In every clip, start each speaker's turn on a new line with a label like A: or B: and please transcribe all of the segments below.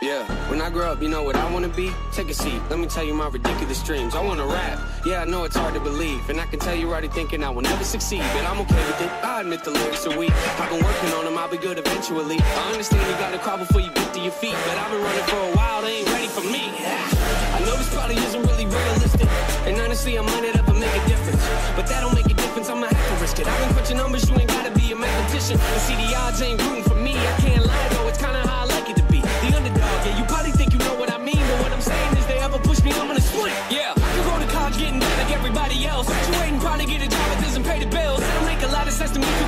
A: Yeah, when I grow up, you know what I wanna be? Take a seat, let me tell you my ridiculous dreams. I wanna rap, yeah, I know it's hard to believe. And I can tell you're already thinking I will never succeed, but I'm okay with it. I admit the lyrics are weak. I've been working on them, I'll be good eventually. I understand you gotta crawl before you get to your feet, but I've been running for a while, they ain't ready for me. I know this probably isn't really realistic, and honestly, I might ever make a difference. But that don't make a difference, I'ma have to risk it. I've been crunching numbers, you ain't gotta be a mathematician. And see, the odds ain't rooting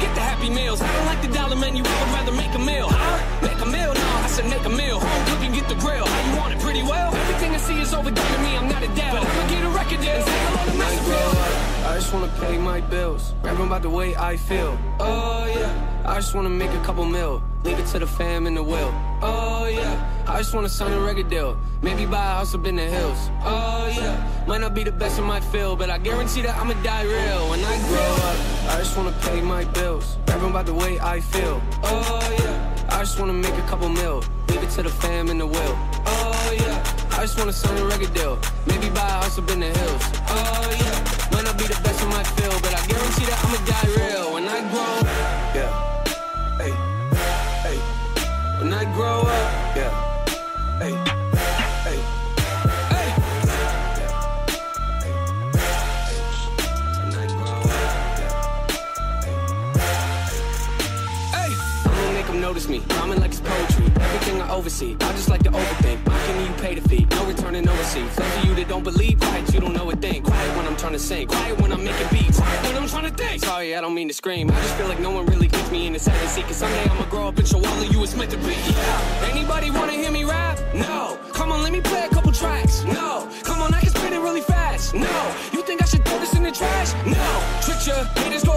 A: forget the happy meals. I don't like the dollar menu, I would rather make a meal. Huh? Make a meal, no, I said make a meal. Home get the grill. How you want it, pretty well? Everything I see is to me, I'm not a I'ma get a record deal.
B: I just wanna pay my bills. Rapping about the way I feel. Oh yeah. I just wanna make a couple mil. Leave it to the fam and the will. Oh yeah. I just wanna sign a record deal. Maybe buy a house up in the hills. Oh yeah. Might not be the best in my field, but I guarantee that I'ma die real when I grow up. I just wanna pay my bills. Rapping about the way I feel. Oh yeah. I just wanna make a couple mil. Leave it to the fam and the will. Oh yeah. I just wanna sign a record deal. Maybe buy a house up in the hills. Oh yeah. Might not be the best in my field, but I guarantee that I'ma die real when I grow up. Yeah. Hey. Hey. When I grow up. Yeah. Hey. Notice me. Rhyming like it's poetry. Everything I oversee. I just like to overthink. How can you pay the fee? No returning overseas. Those of you that don't believe, quiet, you don't know a thing. Quiet when I'm trying to sing. Quiet when I'm making beats. Quiet when I'm trying to think. Sorry, I don't mean to scream. I just feel like no one really gets me in the second seat. Cause someday I'ma grow up and show all of you it's meant to be. Yeah. Anybody wanna hear me rap? No. Come on, let me play a couple tracks. No. Come on, I can spit it really fast. No. You think I should throw this in the trash? No. Trick ya. Haters go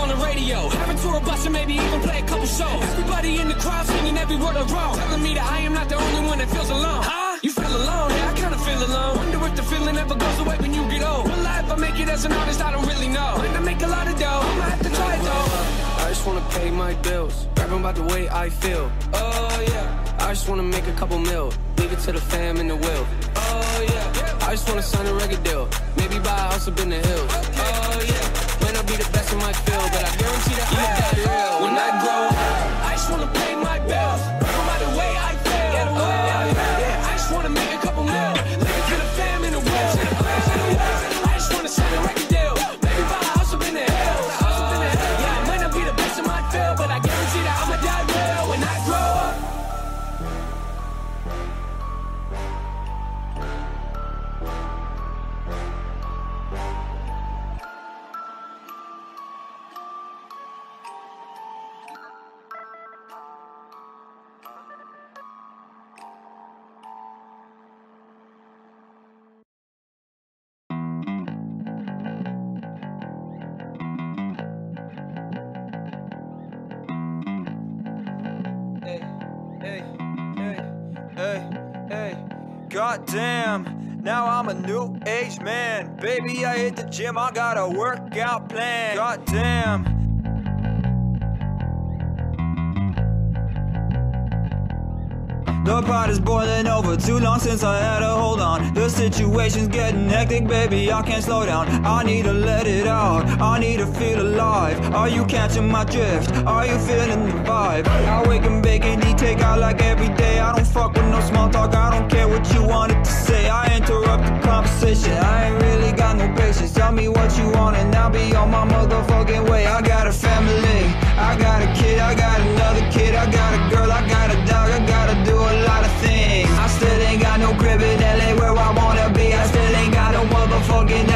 B: on the radio. Have a tour bus and maybe even play a couple shows. Everybody in the crowd singing every word I wrote. Telling me that I am not the only one that feels alone. Huh? You feel alone? Yeah, I kinda feel alone. Wonder if the feeling ever goes away when you get old. Will I ever make it as an artist? I don't really know. Might not make a lot of dough. I'ma have to try it though. I just wanna pay my bills. Rapping about the way I feel. Oh yeah. I just wanna make a couple mil. Leave it to the fam and the will. Oh yeah. I just wanna sign a record deal. Maybe buy a house up in the hills. Oh
C: Goddamn, now I'm a new age man. Baby, I hit the gym, I got a workout plan. Goddamn. The pot is boiling over, too long since I had a hold on. The situation's getting hectic, baby, I can't slow down. I need to let it out, I need to feel alive. Are you catching my drift? Are you feeling the vibe? I wake and bake and eat takeout like every day. I don't fuck with no small talk, I don't care what you wanted to say. I interrupt the conversation, I ain't really got no patience. Tell me what you want and I'll be on my motherfucking way. I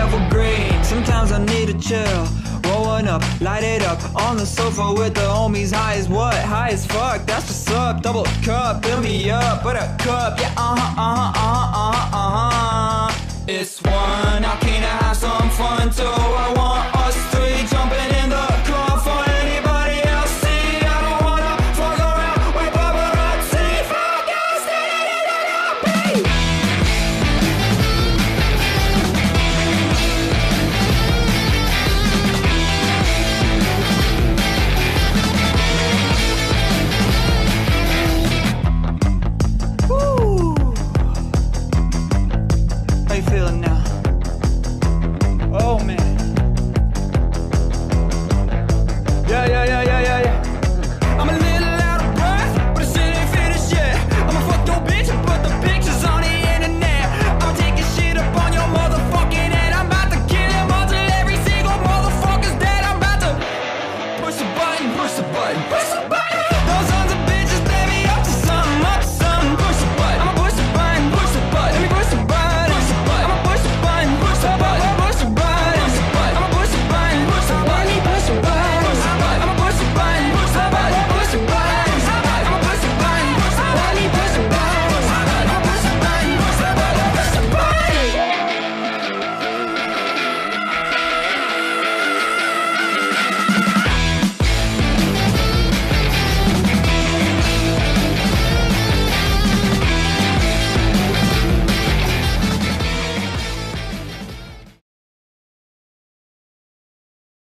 C: evergreen. Sometimes I need to chill. Rolling up, light it up on the sofa with the homies. High as what? High as fuck. That's what's up. Double cup, fill me up. Put a cup, yeah. Uh huh, uh huh, uh huh, uh huh, uh. It's one. I have some fun too?